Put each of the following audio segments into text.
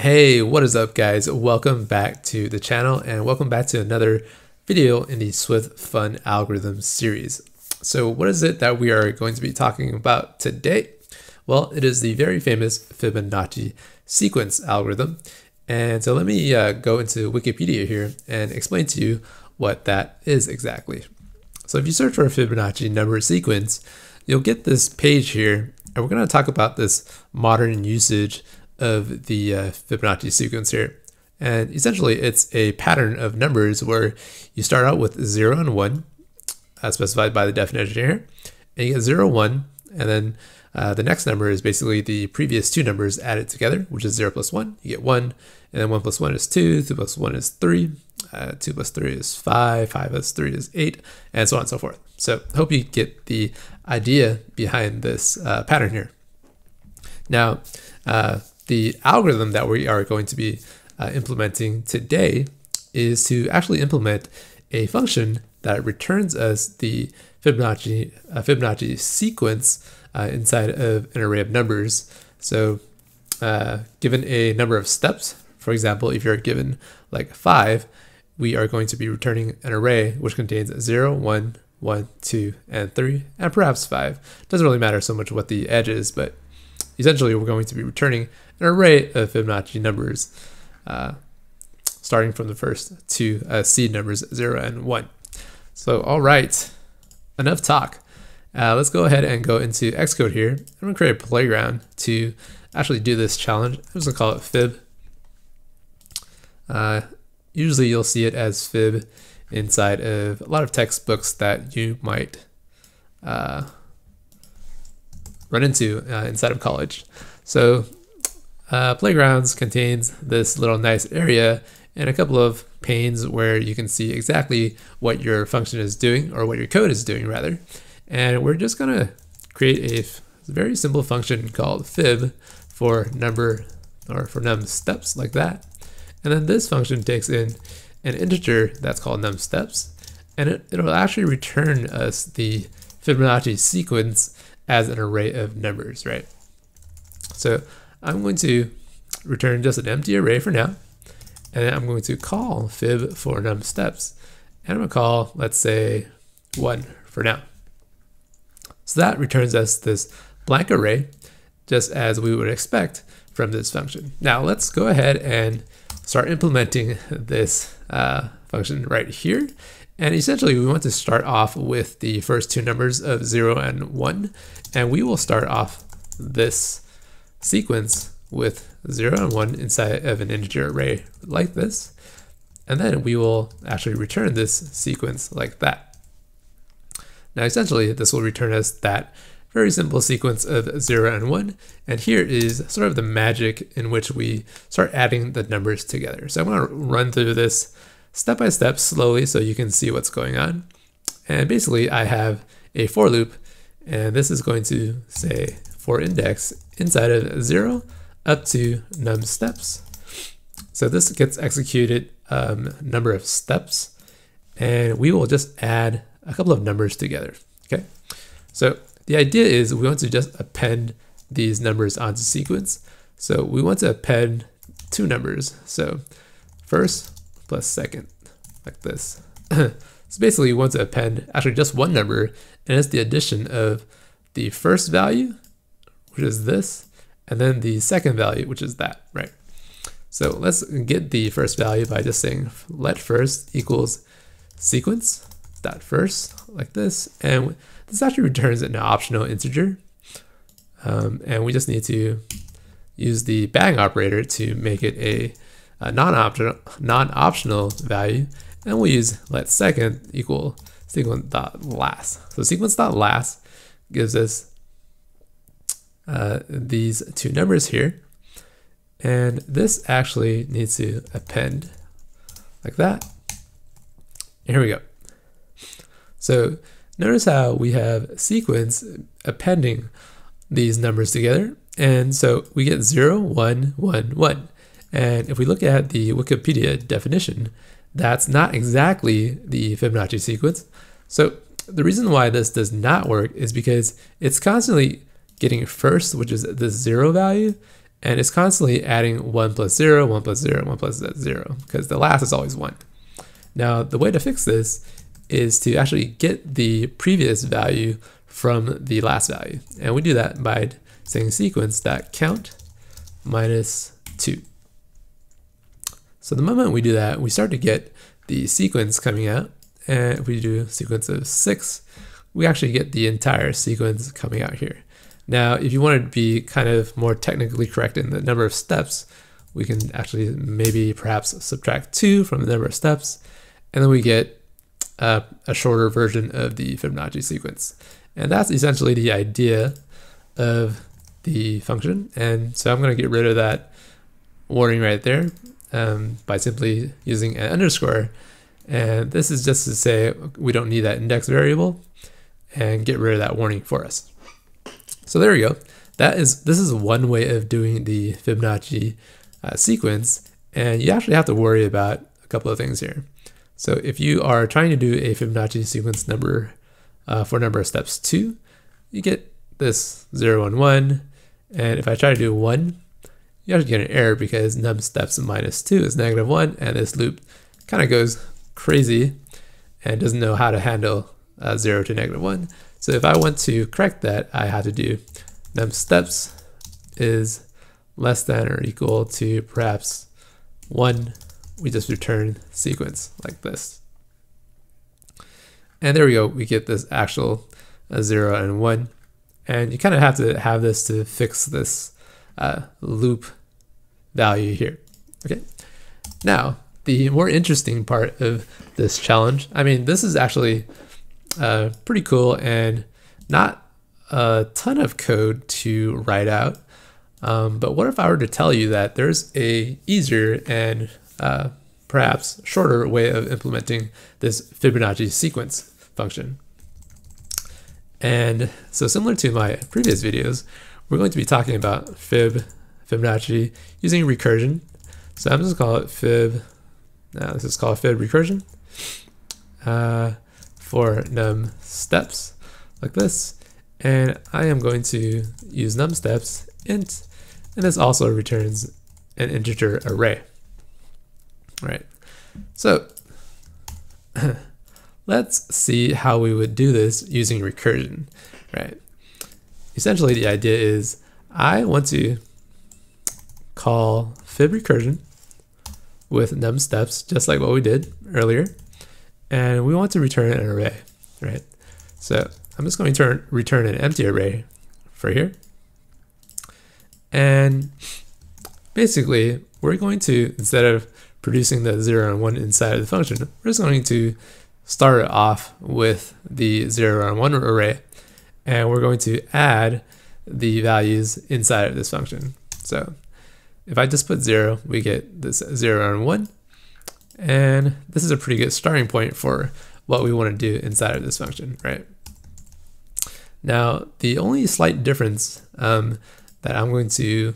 Hey, what is up guys? Welcome back to the channel and welcome back to another video in the Swift Fun Algorithm series. So what is it that we are going to be talking about today? Well, it is the very famous Fibonacci sequence algorithm. And so let me uh, go into Wikipedia here and explain to you what that is exactly. So if you search for Fibonacci number sequence, you'll get this page here and we're going to talk about this modern usage of the uh, Fibonacci sequence here. And essentially, it's a pattern of numbers where you start out with 0 and 1, as specified by the definition here, and you get 0, 1, and then uh, the next number is basically the previous two numbers added together, which is 0 plus 1. You get 1, and then 1 plus 1 is 2, 2 plus 1 is 3, uh, 2 plus 3 is 5, 5 plus 3 is 8, and so on and so forth. So hope you get the idea behind this uh, pattern here. Now, uh, the algorithm that we are going to be uh, implementing today is to actually implement a function that returns us the Fibonacci, uh, Fibonacci sequence uh, inside of an array of numbers. So uh, given a number of steps, for example, if you're given like five, we are going to be returning an array which contains 0, 1, 1, 2, and 3, and perhaps 5. Doesn't really matter so much what the edge is, but essentially we're going to be returning an array of Fibonacci numbers, uh, starting from the first two uh, seed numbers, 0 and 1. So, all right, enough talk. Uh, let's go ahead and go into Xcode here. I'm going to create a playground to actually do this challenge. I'm just going to call it fib. Uh, usually you'll see it as fib inside of a lot of textbooks that you might uh, run into uh, inside of college. So uh, Playgrounds contains this little nice area and a couple of panes where you can see exactly what your function is doing or what your code is doing rather. And we're just gonna create a very simple function called fib for number or for num steps like that. And then this function takes in an integer that's called num steps and it, it'll actually return us the Fibonacci sequence as an array of numbers, right? So I'm going to return just an empty array for now. And I'm going to call fib for num steps. And I'm going to call, let's say, 1 for now. So that returns us this blank array, just as we would expect from this function. Now let's go ahead and start implementing this uh, function right here. And essentially we want to start off with the first two numbers of 0 and 1. And we will start off this sequence with 0 and 1 inside of an integer array like this. And then we will actually return this sequence like that. Now essentially this will return us that very simple sequence of 0 and 1. And here is sort of the magic in which we start adding the numbers together. So I'm going to run through this step by step slowly so you can see what's going on. And basically I have a for loop and this is going to say for index inside of 0 up to num steps. So this gets executed um, number of steps and we will just add a couple of numbers together. Okay, so the idea is we want to just append these numbers onto sequence. So we want to append two numbers. So first plus second, like this. so basically we want to append actually just one number and it's the addition of the first value, which is this, and then the second value, which is that, right? So let's get the first value by just saying let first equals sequence dot first like this. And this actually returns an optional integer. Um, and we just need to use the bang operator to make it a, a non-optional non-optional value. And we'll use let second equal sequence dot last. So sequence dot last gives us uh, these two numbers here. And this actually needs to append like that. here we go. So notice how we have sequence appending these numbers together. And so we get 0, 1, 1, 1. And if we look at the Wikipedia definition, that's not exactly the Fibonacci sequence. So the reason why this does not work is because it's constantly getting first, which is the zero value, And it's constantly adding 1 plus 0, 1 plus 0, 1 plus 0, because the last is always 1. Now, the way to fix this is to actually get the previous value from the last value. And we do that by saying sequence.count minus 2. So the moment we do that, we start to get the sequence coming out. And if we do sequence of 6, we actually get the entire sequence coming out here. Now, if you want to be kind of more technically correct in the number of steps, we can actually maybe perhaps subtract 2 from the number of steps, and then we get uh, a shorter version of the Fibonacci sequence. And that's essentially the idea of the function. And so I'm going to get rid of that warning right there um, by simply using an underscore. And this is just to say we don't need that index variable and get rid of that warning for us. So there we go. That is this is one way of doing the Fibonacci uh, sequence, and you actually have to worry about a couple of things here. So if you are trying to do a Fibonacci sequence number uh, for number of steps two, you get this 0, 1, 1. And if I try to do 1, you actually get an error because num steps minus 2 is negative 1. And this loop kind of goes crazy and doesn't know how to handle uh, 0 to negative 1. So if I want to correct that, I have to do num steps is less than or equal to perhaps 1 we just return sequence like this. And there we go, we get this actual uh, 0 and 1. And you kind of have to have this to fix this uh, loop value here. Okay, now the more interesting part of this challenge, I mean, this is actually uh, pretty cool and not a ton of code to write out. Um, but what if I were to tell you that there's a easier and uh, perhaps shorter way of implementing this Fibonacci sequence function. And so similar to my previous videos, we're going to be talking about fib, Fibonacci using recursion. So I'm just to call it fib, now this is called fib recursion uh, for num steps like this. And I am going to use num steps int, and this also returns an integer array right? So let's see how we would do this using recursion, right? Essentially, the idea is I want to call fib recursion with num steps, just like what we did earlier. And we want to return an array, right? So I'm just going to turn, return an empty array for here. And basically, we're going to, instead of producing the 0 and 1 inside of the function, we're just going to start it off with the 0 and 1 array, and we're going to add the values inside of this function. So if I just put 0, we get this 0 and 1, and this is a pretty good starting point for what we want to do inside of this function, right? Now, the only slight difference um, that I'm going to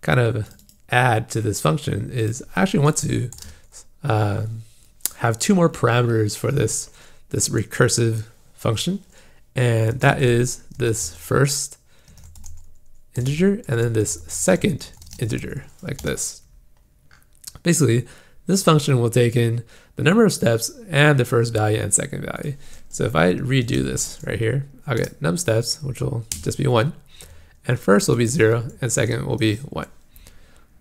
kind of add to this function is I actually want to uh, have two more parameters for this, this recursive function. And that is this first integer and then this second integer like this. Basically, this function will take in the number of steps and the first value and second value. So if I redo this right here, I'll get num steps, which will just be one, and first will be zero, and second will be one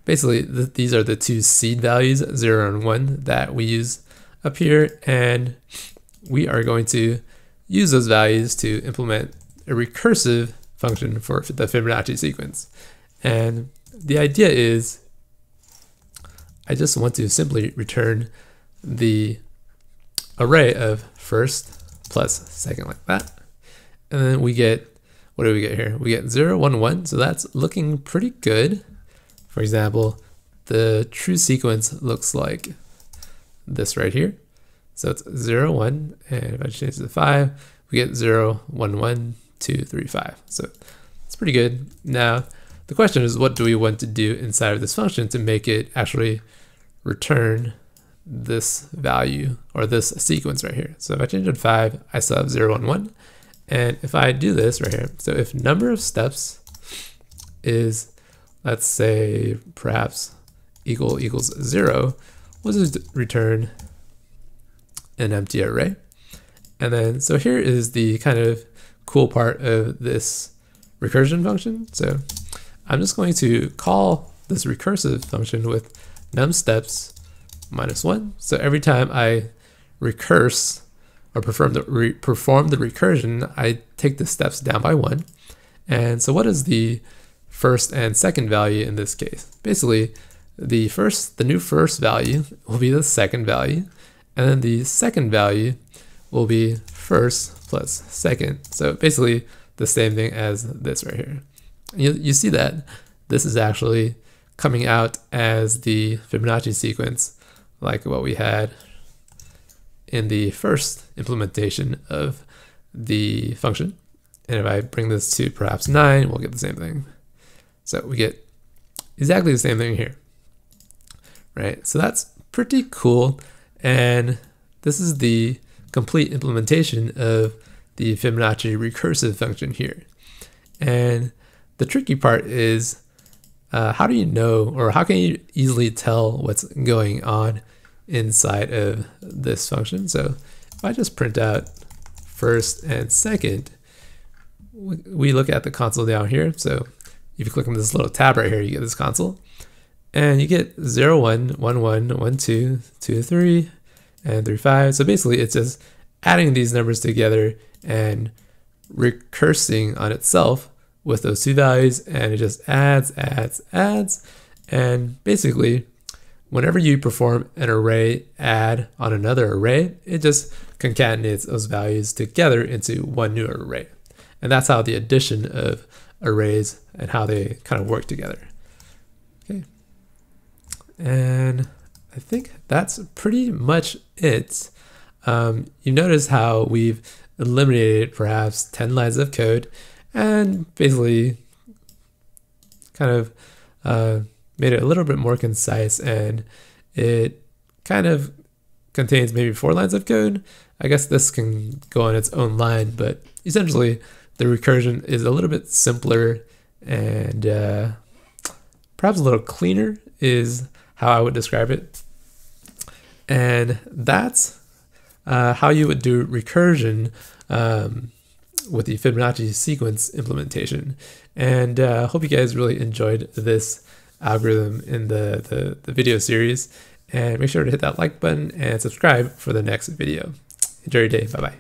basically th these are the two seed values, 0 and 1, that we use up here. And we are going to use those values to implement a recursive function for the Fibonacci sequence. And the idea is I just want to simply return the array of first plus second like that. And then we get, what do we get here? We get 0, 1, 1. So that's looking pretty good. For example, the true sequence looks like this right here. So it's 0, 1, and if I change it to 5, we get 0, 1, 1, 2, 3, 5. So it's pretty good. Now, the question is what do we want to do inside of this function to make it actually return this value or this sequence right here. So if I change it to 5, I still have 0, 1, 1. And if I do this right here, so if number of steps is let's say perhaps equal equals zero, we'll just return an empty array. And then, so here is the kind of cool part of this recursion function. So I'm just going to call this recursive function with num steps minus one. So every time I recurse or perform the, re perform the recursion, I take the steps down by one. And so what is the first and second value in this case? Basically, the first, the new first value will be the second value, and then the second value will be first plus second. So basically the same thing as this right here. You, you see that this is actually coming out as the Fibonacci sequence like what we had in the first implementation of the function. And if I bring this to perhaps 9, we'll get the same thing. So we get exactly the same thing here, right? So that's pretty cool. And this is the complete implementation of the Fibonacci recursive function here. And the tricky part is uh, how do you know or how can you easily tell what's going on inside of this function? So if I just print out first and second, we look at the console down here. So if you click on this little tab right here, you get this console. And you get 0, 1, 1, 1, 1, 2, 2, 3, and 3, 5. So basically it's just adding these numbers together and recursing on itself with those two values and it just adds, adds, adds. And basically, whenever you perform an array add on another array, it just concatenates those values together into one new array. And that's how the addition of arrays and how they kind of work together. Okay. And I think that's pretty much it. Um, you notice how we've eliminated perhaps 10 lines of code and basically kind of uh, made it a little bit more concise and it kind of contains maybe four lines of code. I guess this can go on its own line, but essentially the recursion is a little bit simpler and uh, perhaps a little cleaner is how I would describe it. And that's uh, how you would do recursion um, with the Fibonacci sequence implementation. And I uh, hope you guys really enjoyed this algorithm in the, the, the video series. And make sure to hit that like button and subscribe for the next video. Enjoy your day. Bye bye.